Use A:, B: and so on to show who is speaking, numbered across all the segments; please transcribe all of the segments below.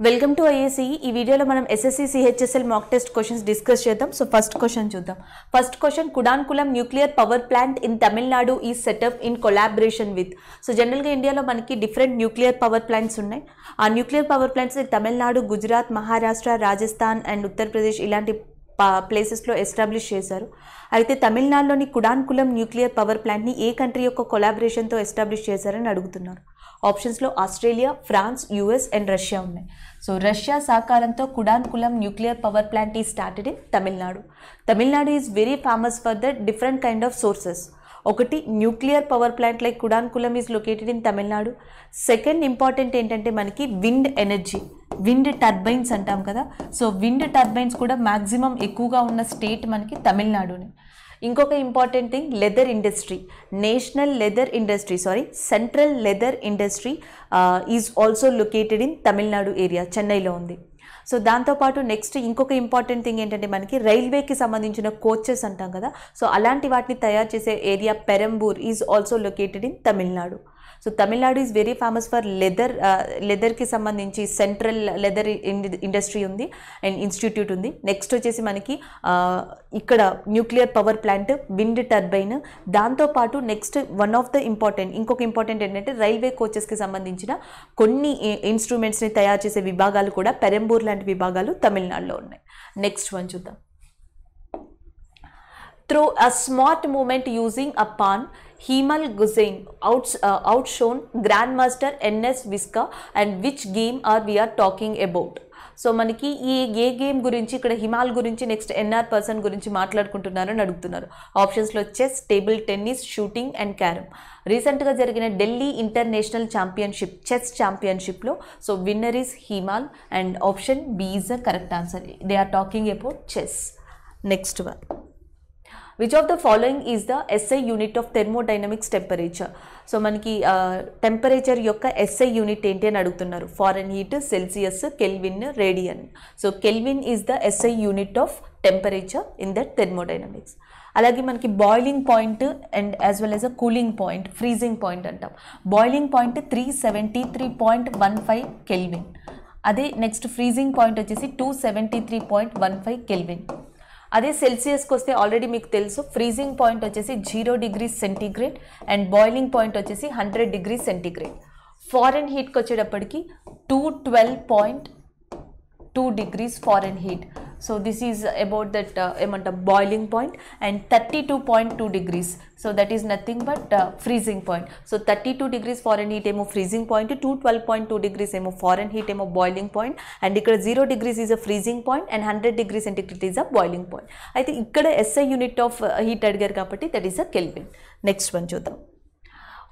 A: Welcome to IAC ఈ వీడియోలో మనం SSC CHSL mock test questions discuss చేద్దాం. సో ఫస్ట్ క్వశ్చన్ చూద్దాం. First question Kudankulam nuclear power plant in Tamil Nadu ఈ setup in collaboration with so జనరల్గా ఇండియాలో మనకి డిఫరెంట్ న్యూక్లియర్ పవర్ ప్లాంట్స్ ఉన్నాయి. ఆ nuclear power plants Tamil Nadu Gujarat Maharashtra Rajasthan and Uttar Pradesh ఇలాంటి ప్లేసెస్లో ఎస్టాబ్లిష్ చేశారు. అయితే తమిళనాడులోని కుడాన్కులం న్యూక్లియర్ పవర్ ప్లాంట్ని ఏ కంట్రీ యొక్క కొలాబరేషన్తో ఎస్టాబ్లిష్ చేశారని అడుగుతున్నారు. ఆప్షన్స్లో Australia France US and Russia ఉన్నాయి. సో రష్యా సహకారంతో కుడాన్కులం న్యూక్లియర్ పవర్ ప్లాంట్ ఈ started in Tamil Nadu Tamil Nadu is very famous for the different kind of sources ఒకటి nuclear power plant like Kudankulam is located in Tamil Nadu second important ఏంటంటే మనకి wind energy. Wind turbines అంటాం కదా. So wind turbines కూడా maximum ఎక్కువగా ఉన్న state మనకి తమిళనాడుని ఇంకొక important thing leather industry national leather industry sorry central leather industry is also located in Tamil Nadu area చెన్నైలో ఉంది. సో దాంతోపాటు నెక్స్ట్ ఇంకొక ఇంపార్టెంట్ థింగ్ ఏంటంటే మనకి రైల్వేకి సంబంధించిన కోచెస్ అంటాం కదా. సో అలాంటి వాటిని తయారు చేసే area Perambur is also located in Tamil Nadu so Tamil Nadu is very famous for leather లెదర్కి సంబంధించి సెంట్రల్ లెదర్ ఇండస్ట్రీ ఉంది అండ్ ఇన్స్టిట్యూట్ ఉంది. నెక్స్ట్ వచ్చేసి మనకి ఇక్కడ nuclear power plant wind turbine దాంతోపాటు next one of the important ఇంకొక ఇంపార్టెంట్ ఏంటంటే రైల్వే కోచెస్కి సంబంధించిన కొన్ని ఇన్స్ట్రుమెంట్స్ని తయారు చేసే విభాగాలు కూడా పెరంబూర్ లాంటి విభాగాలు తమిళనాడులో ఉన్నాయి. నెక్స్ట్ వన్ చూద్దాం. Through a smart movement using a pawn, Himal Gusain outs, uh, outshone Grandmaster NS Visca and which game are we are talking about? So మనకి ఈ ఏ గేమ్ గురించి ఇక్కడ హిమాల్ గురించి నెక్స్ట్ ఎన్ఆర్ పర్సన్ గురించి మాట్లాడుకుంటున్నారని అడుగుతున్నారు. ఆప్షన్స్లో chess table tennis shooting and carrom రీసెంట్గా జరిగిన ఢిల్లీ ఇంటర్నేషనల్ ఛాంపియన్షిప్ చెస్ ఛాంపియన్షిప్లో so winner is Himal and option B is the correct answer they are talking about chess next one which of the following is the SI unit of thermodynamics temperature so మనకి temperature యొక్క SI unit ఏంటి అని అడుగుతున్నారు. Fahrenheit Celsius kelvin radian so kelvin is the SI unit of temperature in that thermodynamics అలాగే మనకి boiling point and as well as a cooling point freezing point అంటాం. Boiling point three seventy three point one five kelvin అదే next freezing point వచ్చేసి two seventy three point one five kelvin అదే సెల్సియస్కి వస్తే already మీకు తెలుసు freezing point వచ్చేసి zero degree centigrade and boiling point వచ్చేసి హండ్రెడ్ డిగ్రీ సెంటీగ్రేడ్ ఫారెన్ హీట్కి వచ్చేటప్పటికి two twelve point 2 degrees Fahrenheit. So this is about that uh, amount of boiling point and 32.2 degrees. So that is nothing but uh, freezing point. So 32 degrees Fahrenheit emo freezing point, 212.2 degrees emo Fahrenheit emo boiling point and 0 degrees is a freezing point and 100 degrees centigrade is a boiling point. I think ikkada SI unit of uh, heat adgar kapati that is a Kelvin. Next one chudam.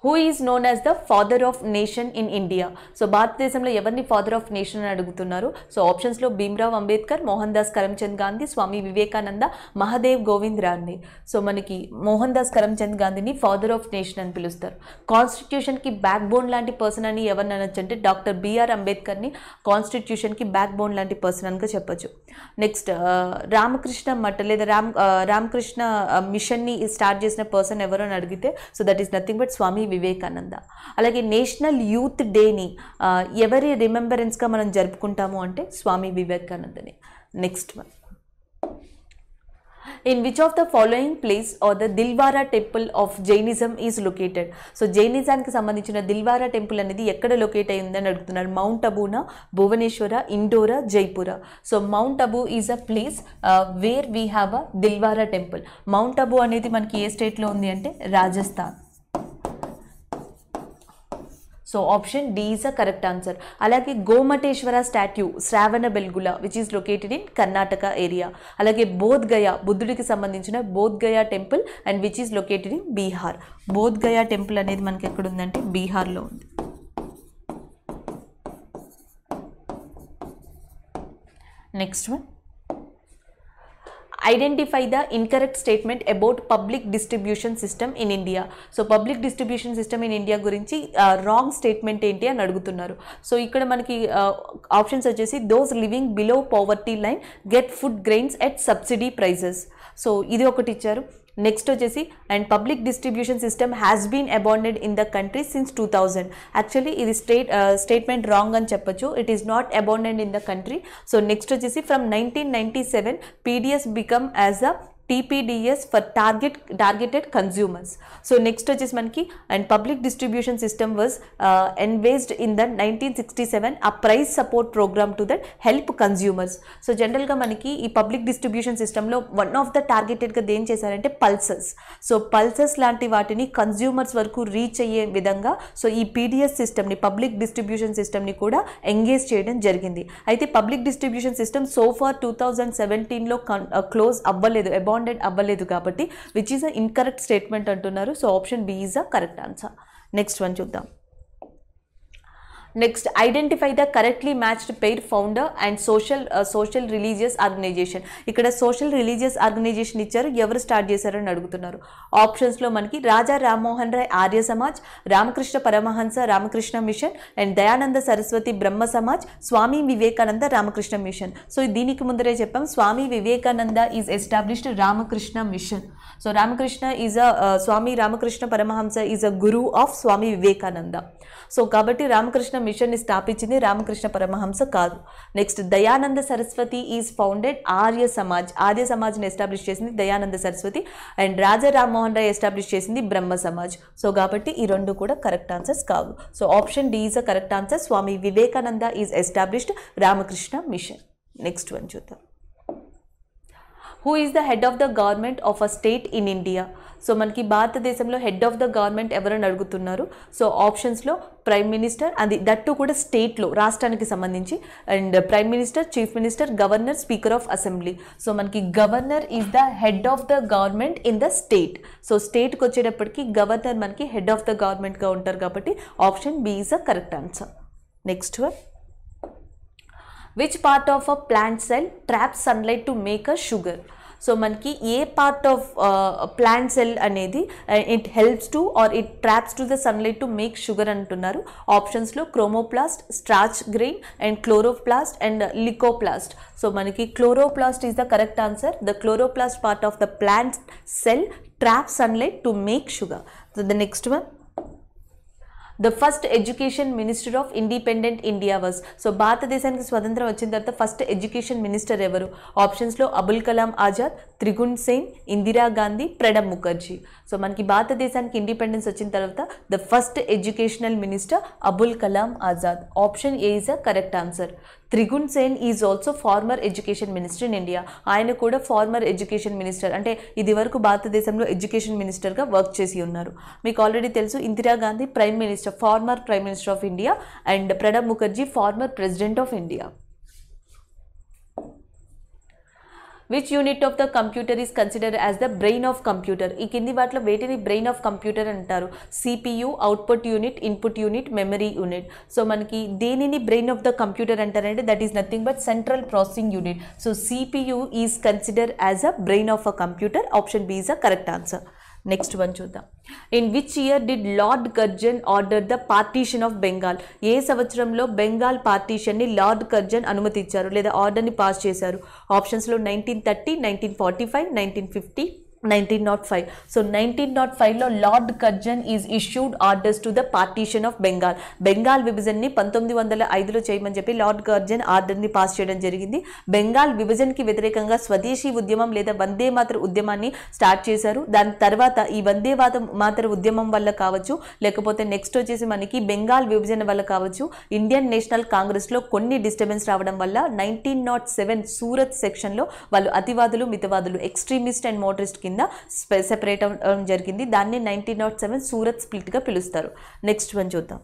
A: Who is known as the father of nation in India so భారతదేశంలో ఎవరిని father of nation అని అడుగుతున్నారు? So ఆప్షన్స్లో Bhimrao Ambedkar Mohan Das Karamchand Gandhi Swami Vivekananda Mahadev Govind Ranade so మనకి మోహన్ దాస్ కరమ్చంద్ గాంధీని father of nation అని పిలుస్తారు. కాన్స్టిట్యూషన్కి బ్యాక్ బోన్ లాంటి పర్సన్ అని ఎవరిని అనొచ్చు అంటే డాక్టర్ బిఆర్ అంబేద్కర్ని కాన్స్టిట్యూషన్కి బ్యాక్ బోన్ లాంటి పర్సన్ అనుగా చెప్పొచ్చు. నెక్స్ట్ రామకృష్ణ మఠ లేదా రామ్ రామకృష్ణ మిషన్ని స్టార్ట్ చేసిన పర్సన్ ఎవరో అని అడిగితే so that is nothing but Swami Vivekananda. అలాగే నేషనల్ యూత్ డేని ఎవరి రిమెంబరెన్స్గా మనం జరుపుకుంటాము అంటే స్వామి వివేకానందని. Next one. In which of the following place are the Dilwara temple of Jainism is located so జైనిజానికి సంబంధించిన దిల్వారా టెంపుల్ అనేది ఎక్కడ లొకేట్ అయిందని అడుగుతున్నారు. మౌంట్ అబూనా Bhuvneshwar ఇండోరా జైపుర so mount Abu is a place where we have a Dilwara temple mount Abu అనేది మనకి ఏ స్టేట్లో ఉంది అంటే Rajasthan. So option D is a correct answer అలాగే Gomateshwara statue Shravana Belgola which is located in Karnataka area అలాగే బోధ్గయ బుద్ధుడికి సంబంధించిన Bodh Gaya temple and which is located in Bihar Bodh Gaya temple అనేది మనకి ఎక్కడ ఉందంటే బీహార్లో ఉంది. Next one identify the incorrect statement about public distribution system in India so public distribution system in India గురించి రాంగ్ స్టేట్మెంట్ ఏంటి అని అడుగుతున్నారు. సో ఇక్కడ మనకి ఆప్షన్స్ వచ్చేసి those living below poverty line get food grains at subsidy prices so ఇది ఒకటి ఇచ్చారు. నెక్స్ట్ వచ్చేసి and public distribution system has been abandoned in the country since two thousand actually ఇది స్టేట్ స్టేట్మెంట్ రాంగ్ అని చెప్పొచ్చు. It is not abandoned in the country so next వచ్చేసి from nineteen ninety seven PDS become as a TPDS for target targeted consumers so next వచ్చేసి మనకి and public distribution system was envisaged in the nineteen sixty seven ఆ price support programme to that help consumers so జనరల్గా మనకి ఈ public distribution సిస్టంలో one of the టార్గెటెడ్గా ఏం చేశారంటే పల్సెస్ సో పల్సెస్ లాంటి వాటిని కన్జ్యూమర్స్ వరకు రీచ్ అయ్యే విధంగా సో ఈ పీడిఎస్ సిస్టమ్ని పబ్లిక్ డిస్ట్రిబ్యూషన్ సిస్టమ్ని కూడా ఎంగేజ్ చేయడం జరిగింది. అయితే public distribution system so far two thousand సెవెంటీన్లో క్లోజ్ అవ్వలేదు. అబాండెడ్ అవ్వలేదు కాబట్టి which is a incorrect statement అంటున్నారు. So option B is a correct answer next one చూద్దాం. Next identify the correctly matched pair founder and social social religious organisation ఇక్కడ social religious organisation ఇచ్చారు. ఎవరు start చేశారని అడుగుతున్నారు. ఆప్షన్స్లో మనకి Raja Rammohan Roy Arya Samaj Ramakrishna Paramahamsa Ramakrishna machine and Dayananda Saraswati Brahmo Samaj Swami Vivekananda Ramakrishna machine. So దీనికి ముందరే చెప్పాం Swami Vivekananda is established Ramakrishna machine. So Ramakrishna is a uh, Swami Ramakrishna Paramahamsa is a Guru of Swami Vivekananda. So కాబట్టి రామకృష్ణ మిషన్ని స్థాపించింది రామకృష్ణ పరమహంస కాదు. Next Dayananda Saraswati is founded Arya Samaj Arya సమాజ్ని ఎస్టాబ్లిష్ చేసింది దయానంద సరస్వతి అండ్ రాజా రామ్మోహన్ రాయ్ ఎస్టాబ్లిష్ చేసింది బ్రహ్మ సమాజ్. సో కాబట్టి ఈ రెండు కూడా కరెక్ట్ ఆన్సర్స్ కావు. So option D is a correct answer Swami Vivekananda is established Ramakrishna machine next one చూద్దాం. Who is the head of the government of a state in India so మనకి భారతదేశంలో హెడ్ ఆఫ్ ద గవర్నమెంట్ ఎవరని అడుగుతున్నారు. So ఆప్షన్స్లో prime minister అది that కూడా స్టేట్లో రాష్ట్రానికి సంబంధించి. And prime minister chief minister governor speaker of assembly so మనకి governor is the head of the government in the state so స్టేట్కి వచ్చేటప్పటికి గవర్నర్ మనకి హెడ్ ఆఫ్ ద గవర్నమెంట్గా ఉంటారు కాబట్టి option B is a correct answer next one which part of a plant cell trap sunlight to make a sugar so మనకి ఏ part of plant cell అనేది it helps to or it traps to the sunlight to make sugar అంటున్నారు. ఆప్షన్స్లో chromoplast starch grain and chloroplast and leucoplast so మనకి chloroplast is the correct answer the chloroplast part of the plant cell trap sunlight to make sugar so the next one the first education minister of independent India was so భారతదేశానికి స్వతంత్రం వచ్చిన తర్వాత first education minister ఎవరు? ఆప్షన్స్లో Abul Kalam Azad Trigun Sen Indira Gandhi Pranab Mukherjee. So మనకి భారతదేశానికి independence వచ్చిన తర్వాత the first educational minister Abul Kalam Azad. Option A is a correct answer Trigun Sen is also former education minister in India. ఆయన కూడా ఫార్మర్ ఎడ్యుకేషన్ మినిస్టర్. అంటే ఇది వరకు భారతదేశంలో ఎడ్యుకేషన్ మినిస్టర్గా వర్క్ చేసి ఉన్నారు. మీకు ఆల్రెడీ తెలుసు Indira Gandhi prime minister former prime minister of India and Pranab Mukherjee former president of India. Which unit of the computer is consider as the brain of computer ఈ కింది వాటిలో వేటిని బ్రెయిన్ ఆఫ్ కంప్యూటర్ అంటారు? CPU output unit input unit memory unit so మనకి దేనిని brain of the computer అంటారంటే that is nothing but central processing unit so CPU is consider as a brain of a computer option B is a correct answer next one చూద్దాం. In which year did lord Curzon order the partition of Bengal ఏ సంవత్సరంలో Bengal పార్టీషన్ని lord Curzon అనుమతించారు లేదా ఆర్డర్ని pass చేశారు? ఆప్షన్స్లో nineteen thirty nineteen forty five nineteen fifty nineteen nought five so nineteen nought ఫైవ్లో lord Curzon is issued orders to the partition of Bengal Bengal విభజనని పంతొమ్మిది వందల ఐదులో చేయమని చెప్పి లార్డ్ కర్జన్ ఆర్డర్ని పాస్ చేయడం జరిగింది. బెంగాల్ విభజనకి వ్యతిరేకంగా స్వదేశీ ఉద్యమం లేదా వందే మాతర ఉద్యమాన్ని స్టార్ట్ చేశారు. దాని తర్వాత ఈ వందే మాత మాతర ఉద్యమం వల్ల కావచ్చు లేకపోతే నెక్స్ట్ వచ్చేసి మనకి బెంగాల్ విభజన వల్ల కావచ్చు ఇండియన్ నేషనల్ కాంగ్రెస్లో కొన్ని డిస్టర్బెన్స్ రావడం వల్ల నైన్టీన్ నాట్ సెవెన్ సూరత్ సెక్షన్లో వాళ్ళు అతివాదులు మితవాదులు ఎక్స్ట్రీమిస్ట్ అండ్ మోటరిస్ట్ కింద సెపరేట్ అవ్వడం జరిగింది. దాన్ని నైన్టీన్ నాట్ సెవెన్ సూరత్ స్ప్లిట్గా పిలుస్తారు. నెక్స్ట్ వన్ చూద్దాం.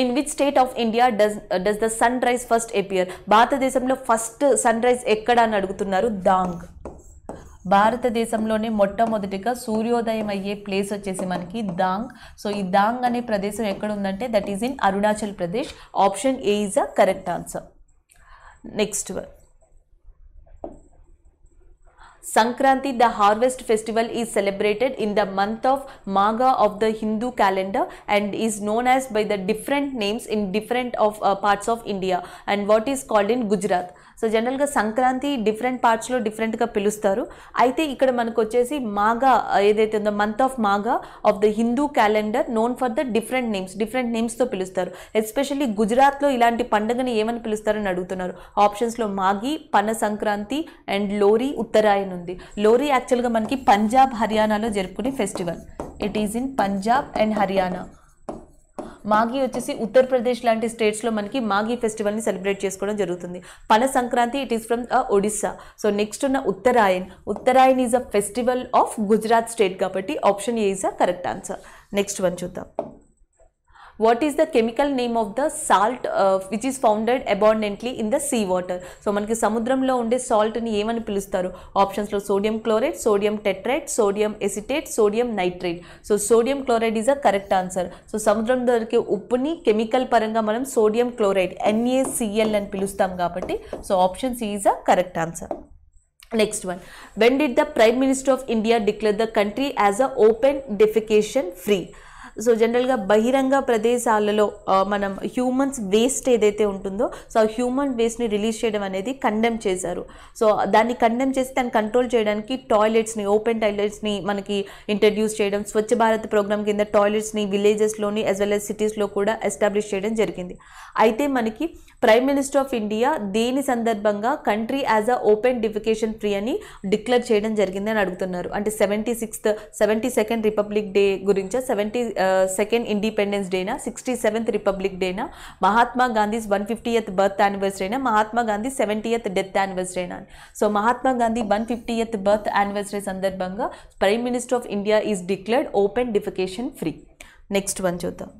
A: In which state of India does does the sun rise first appear భారతదేశంలో ఫస్ట్ సన్ రైజ్ ఎక్కడ అని అడుగుతున్నారు? దాంగ్. భారతదేశంలోనే మొట్టమొదటిగా సూర్యోదయం అయ్యే ప్లేస్ వచ్చేసి మనకి దాంగ్. సో ఈ దాంగ్ అనే ప్రదేశం ఎక్కడ ఉందంటే that is in Arunachal Pradesh option A is a correct answer next one Sankranti the harvest festival is celebrated in the month of Magha of the Hindu calendar and is known as by the different names in different of parts of India and what is called in Gujarat so జనరల్గా Sankranti different పార్ట్స్లో డిఫరెంట్గా పిలుస్తారు. అయితే ఇక్కడ మనకు వచ్చేసి మాగా ఏదైతే ఉందో month of Magha of the Hindu calendar known for the different names different నేమ్స్తో పిలుస్తారు. ఎస్పెషల్లీ గుజరాత్లో ఇలాంటి పండుగని ఏమని పిలుస్తారని అడుగుతున్నారు? ఆప్షన్స్లో మాగి పన సంక్రాంతి అండ్ లోరీ ఉత్తరాయణ లోరీ యాక్చువల్గా మనకి పంజాబ్ హర్యానాలో జరుపుకునే festival. It is in Punjab and Haryana. Maghi వచ్చేసి ఉత్తరప్రదేశ్ లాంటి స్టేట్స్లో మనకి మాఘీ ఫెస్టివల్ని సెలబ్రేట్ చేసుకోవడం జరుగుతుంది. Pana Sankranti it is from Odisha. So next ఉన్న Uttarayan Uttarayan is a festival of Gujarat state కాబట్టి option A is a correct answer next one చూద్దాం. What is the chemical name of the salt which is founded abundantly in the sea water so మనకి సముద్రంలో ఉండే సాల్ట్ని ఏమని పిలుస్తారు? ఆప్షన్స్లో sodium chloride sodium tetrad sodium acetate sodium nitrate so sodium chloride is a correct answer so సముద్రం దొరికే ఉప్పుని కెమికల్ పరంగా మనం సోడియం క్లోరైడ్ ఎన్ఏసిఎల్ అని పిలుస్తాం కాబట్టి so option C is a correct answer next one when did the prime minister of India declare the country as a open defecation free so జనరల్గా బహిరంగ ప్రదేశాలలో మనం హ్యూమన్స్ వేస్ట్ ఏదైతే ఉంటుందో సో ఆ హ్యూమన్ వేస్ట్ని రిలీజ్ చేయడం అనేది కండెమ్ చేశారు. సో దాన్ని కండెమ్ చేసి దాన్ని కంట్రోల్ చేయడానికి టాయిలెట్స్ని ఓపెన్ టాయిలెట్స్ని మనకి ఇంట్రడ్యూస్ చేయడం స్వచ్ఛ భారత్ ప్రోగ్రామ్ కింద టాయిలెట్స్ని విలేజెస్లోని యాజ్ వెల్ as సిటీస్లో కూడా ఎస్టాబ్లిష్ చేయడం జరిగింది. అయితే మనకి ప్రైమ్ మినిస్టర్ ఆఫ్ ఇండియా దేని సందర్భంగా country as a open defecation free అని డిక్లేర్ చేయడం జరిగింది అని అడుగుతున్నారు. అంటే seventy sixth seventy second republic day గురించా సెవెంటీ సెకండ్ ఇండిపెండెన్స్ డేనా సిక్స్టీ సెవెంత్ రిపబ్లిక్ డేనా Mahatma Gandhi's one fiftieth birth యానివర్సరీనా మహాత్మా గాంధీ సెవెంటీయత్ డెత్ యానివర్సరీనా అని so Mahatma Gandhi one fiftieth birth anniversary సందర్భంగా prime minister of India is declared open defecation free next one చూద్దాం.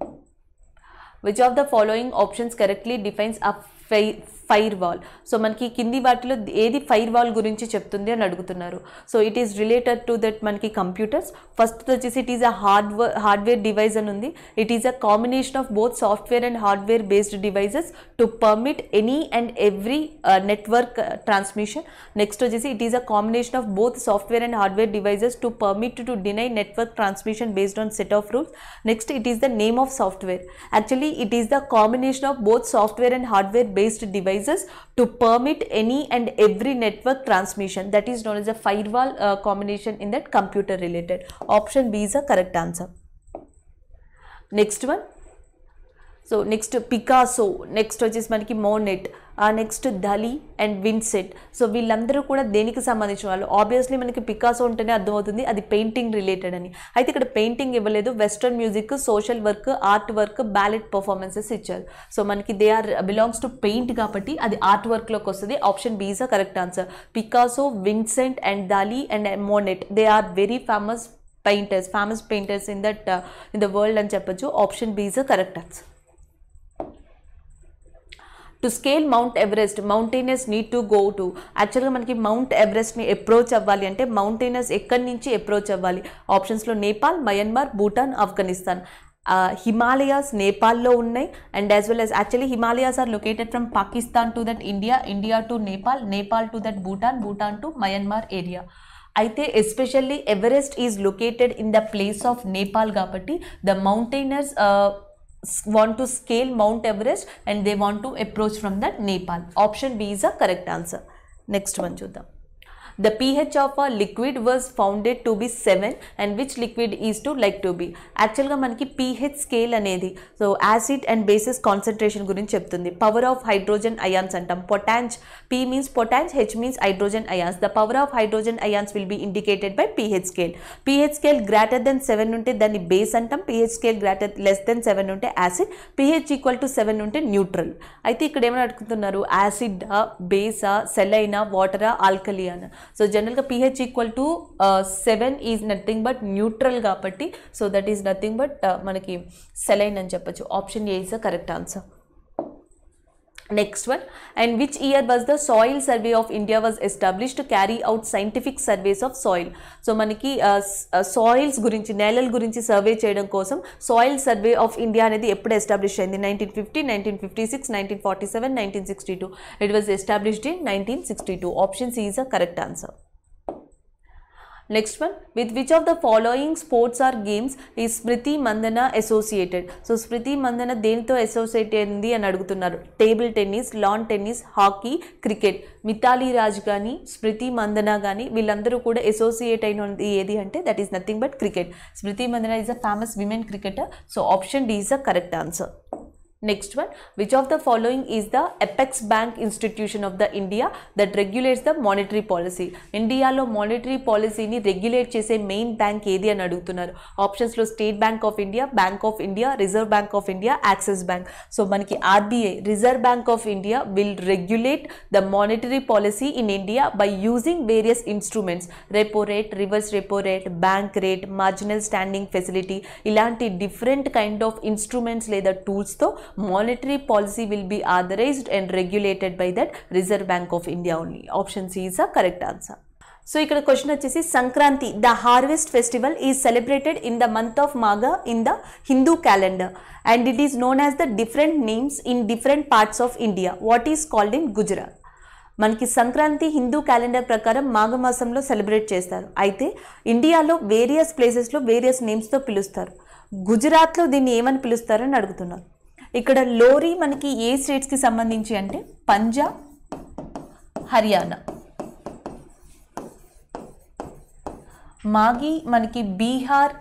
A: Which of the following options correctly defines a phase? Firewall so మనకి కింది వాటిలో ఏది fire wall గురించి చెప్తుంది అని అడుగుతున్నారు. So it is related to that మనకి కంప్యూటర్స్ ఫస్ట్ వచ్చేసి it is a hardware hardware device అని ఉంది. It is a combination of both software and hardware based devices to permit any and every network transmission next వచ్చేసి it is a combination of both software and hardware devices to permit to deny network transmission based on set of rules next it is the name of software actually it is the combination of both software and hardware based device devices to permit any and every network transmission that is known as a firewall uh, combination in that computer related. Option b is a correct answer. Next one so next Picasso next వచ్చేసి మనకి Monet next Dali and Vincent so వీళ్ళందరూ కూడా దేనికి సంబంధించిన వాళ్ళు? Obviously మనకి Picasso ఉంటేనే అర్థమవుతుంది అది పెయింటింగ్ రిలేటెడ్ అని. అయితే ఇక్కడ పెయింటింగ్ ఇవ్వలేదు western music social work art work ballet performances ఇచ్చారు. సో మనకి they are belongs to paint కాబట్టి అది ఆర్ట్ వర్క్లోకి వస్తుంది. Option B is a correct answer Picasso Vincent and Dali and Monet they are very famous painters famous painters in that in the world అని చెప్పొచ్చు. Option B is a correct answer to scale mount Everest mountaineers need to go to యాక్చువల్గా మనకి mount ఎవరెస్ట్ని approach అవ్వాలి అంటే mountaineers ఎక్కడి నుంచి approach అవ్వాలి? ఆప్షన్స్లో నేపాల్ మయన్మార్ భూటాన్ ఆఫ్ఘనిస్తాన్ హిమాలయాస్ నేపాల్లో ఉన్నాయి. And as well as actually Himalayas are located from Pakistan to that India India to Nepal Nepal to that Bhutan Bhutan to Myanmar area అయితే especially Everest is located in the place of Nepal కాబట్టి the mountaineers want to scale Mount Everest and they want to approach from that Nepal. Option B is a correct answer. Next one, Jodha. The pH of a liquid was founded to be 7 and which liquid is to like to be. యాక్చువల్గా మనకి pH scale అనేది. So acid and basis concentration గురించి చెప్తుంది. Power of hydrogen ions అంటాం. పొటాన్స్ P means పొటాన్స్ H means hydrogen ions the power of hydrogen ions will be indicated by pH scale pH scale greater than seven ఉంటే దాన్ని base అంటాం. pH scale greater less than seven ఉంటే acid pH equal to seven ఉంటే neutral అయితే ఇక్కడ ఏమైనా అడుగుతున్నారు? యాసిడా బేసా సెలైనా వాటరా ఆల్కలియానా సో జనరల్గా pH equal to seven is nothing but neutral కాబట్టి so that is nothing but మనకి సెలైన్ అని చెప్పొచ్చు. Option A is the correct answer next one and which year was the soil survey of India was establish to carry out scientific surveys of soil so మనకి soils గురించి నేలల గురించి survey చేయడం కోసం soil survey of India అనేది ఎప్పుడు establish అయింది? Nineteen fifty nineteen fifty six nineteen forty seven nineteen sixty two it was established in nineteen sixty two option C is a correct answer next one with which of the following sports or games ఈ Smriti Mandhana associated so Smriti Mandhana దేనితో associate అయింది అని అడుగుతున్నారు. Table tennis lawn tennis hockey cricket Mithali Raj కానీ స్మృతి మందన కానీ వీళ్ళందరూ కూడా associate అయినది ఏది అంటే that is nothing but cricket Smriti Mandhana is a famous women cricketer so option D is a correct answer next one which of the following is the apex bank institution of the India that regulates the monetary policy ఇండియాలో monetary పాలసీని regulate చేసే main bank ఏది అని అడుగుతున్నారు. ఆప్షన్స్లో state bank of India bank of India reserve bank of India axis bank so మనకి RBI reserve bank of India will regulate the monetary policy in India by using various instruments repo rate reverse repo rate bank rate marginal standing facility ఇలాంటి different kind of instruments లేదా టూల్స్తో monetary policy will be authorised and regulated by that reserve bank of India only option C is a correct answer so ఇక్కడ question వచ్చేసి Sankranti the harvest festival is celebrated in the month of Magha in the Hindu calendar and it is known as the different names in different parts of India what is called in Gujarat మనకి Sankranti Hindu calendar ప్రకారం మాఘమాసంలో celebrate చేస్తారు. అయితే ఇండియాలో various ప్లేసెస్లో various నేమ్స్తో పిలుస్తారు. గుజరాత్లో దీన్ని ఏమని పిలుస్తారని అడుగుతున్నారు. ఇక్కడ లోరీ మనకి ఏ స్టేట్స్కి సంబంధించి అంటే? పంజాబ్ హర్యానా. మాగి మనకి బీహార్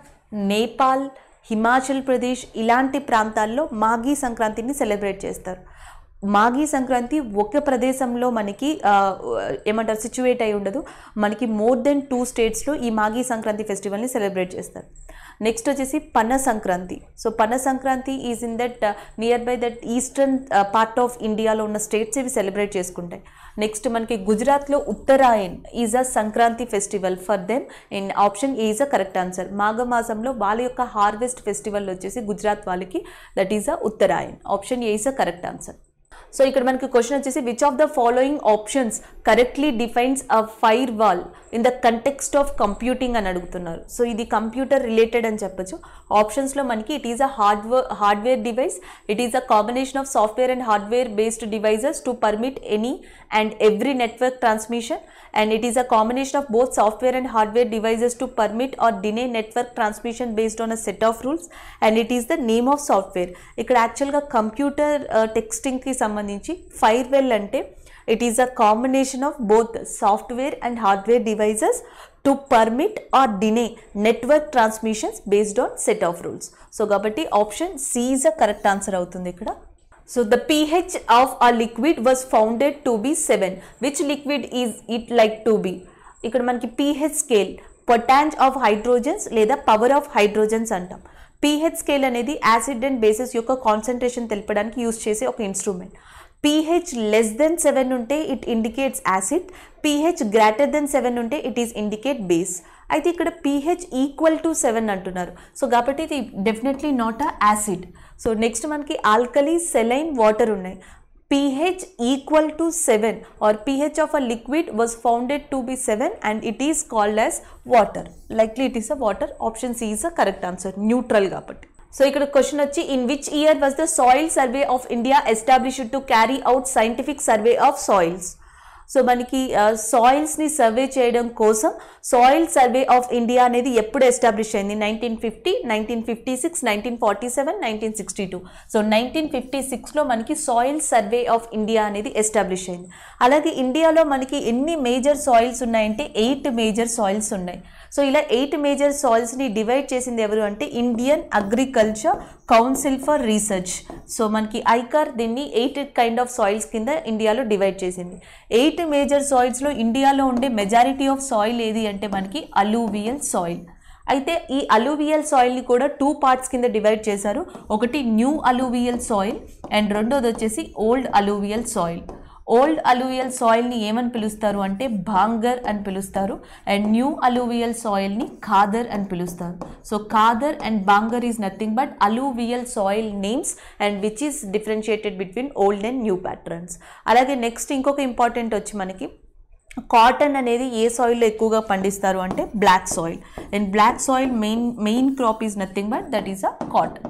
A: నేపాల్ హిమాచల్ ప్రదేశ్ ఇలాంటి ప్రాంతాల్లో మాఘీ సంక్రాంతిని సెలబ్రేట్ చేస్తారు. మాఘీ సంక్రాంతి ఒక ప్రదేశంలో మనకి ఏమంటారు సిచ్యువేట్ అయి ఉండదు. మనకి మోర్ దెన్ టూ స్టేట్స్లో ఈ మాఘీ సంక్రాంతి ఫెస్టివల్ని సెలబ్రేట్ చేస్తారు. నెక్స్ట్ వచ్చేసి Pana Sankranti. So Pana Sankranti is in that near by that eastern part of ఇండియాలో ఉన్న స్టేట్స్ ఇవి సెలబ్రేట్ చేసుకుంటాయి. నెక్స్ట్ మనకి గుజరాత్లో Uttarayan is a Sankranti festival for them in option A is a correct answer మాఘమాసంలో వాళ్ళ యొక్క హార్వెస్ట్ ఫెస్టివల్ వచ్చేసి గుజరాత్ వాళ్ళకి that is a Uttarayan. Option A is a correct answer so ఇక్కడ మనకి క్వశ్చన్ వచ్చేసి which of the following options correctly defines a firewall in the context of computing అని అడుగుతున్నారు. సో ఇది కంప్యూటర్ రిలేటెడ్ అని చెప్పొచ్చు. ఆప్షన్స్లో మనకి it is a hardware hardware device it is a combination of software and hardware based devices to permit any and every network transmission and it is a combination of both software and hardware devices to permit or deny network transmission based on a set of rules. And it is the name of software. ఇక్కడ యాక్చువల్గా computer టెక్స్టింగ్కి సంబంధించి firewall అంటే it is a combination of both software and hardware devices to permit or deny network transmissions based on set of rules so కాబట్టి option C is a correct answer అవుతుంది ఇక్కడ So the pH of a liquid was founded to be 7. Which liquid is it like to be? ఇక్కడ మనకి pH scale పొటాంజ్ of hydrogens లేదా power of hydrogens అంటాం pH scale అనేది acid and bases యొక్క concentration తెలపడానికి యూస్ చేసే ఒక instrument pH less than seven ఉంటే it indicates acid pH greater than seven ఉంటే ఇట్ ఈస్ ఇండికేట్ బేస్ అయితే ఇక్కడ పిహెచ్ ఈక్వల్ టు సెవెన్ అంటున్నారు. సో కాబట్టి ఇది definitely not a acid so next మనకి ఆల్కలీ సెలైన్ వాటర్ ఉన్నాయి. pH equal to 7 or pH of a liquid was founded to be 7 and it is called as water. Likely it is a water. Option C is a correct answer. Neutral ga. So, here question achi, in which year was the soil survey of India established to carry out scientific survey of soils? So మనకి సాయిల్స్ని survey చేయడం కోసం soil survey of India అనేది ఎప్పుడు establish అయింది? Nineteen fifty nineteen fifty six nineteen forty seven nineteen sixty two so nineteen fifty సిక్స్లో మనకి soil survey of India అనేది ఎస్టాబ్లిష్ అయింది. అలాగే ఇండియాలో మనకి ఎన్ని మేజర్ సాయిల్స్ ఉన్నాయంటే ఎయిట్ మేజర్ సాయిల్స్ ఉన్నాయి. సో ఇలా ఎయిట్ మేజర్ సాయిల్స్ని డివైడ్ చేసింది ఎవరు అంటే Indian agriculture council for research so మనకి ఐకార్ దీన్ని ఎయిట్ కైండ్ ఆఫ్ సాయిల్స్ కింద ఇండియాలో డివైడ్ చేసింది. ఎయిట్ మేజర్ సాయిల్స్లో ఇండియాలో ఉండే మెజారిటీ ఆఫ్ సాయిల్ ఏది అంటే మనకి అలూవియల్ సాయిల్ అయితే ఈ అలూవియల్ సాయిల్ని కూడా టూ పార్ట్స్ కింద డివైడ్ చేశారు. ఒకటి న్యూ అలూవియల్ సాయిల్ అండ్ రెండోది వచ్చేసి old alluvial soil old alluvial సాయిల్ని ఏమని పిలుస్తారు అంటే భాంగర్ అని పిలుస్తారు అండ్ న్యూ అలూవియల్ సాయిల్ని ఖాదర్ అని పిలుస్తారు. So Khader and Bhangar is nothing but alluvial soil names and which is differentiated between old and new patterns అలాగే నెక్స్ట్ ఇంకొక ఇంపార్టెంట్ వచ్చి మనకి కాటన్ అనేది ఏ సాయిల్లో ఎక్కువగా పండిస్తారు అంటే black soil and black soil main main crop is nothing but that is a cotton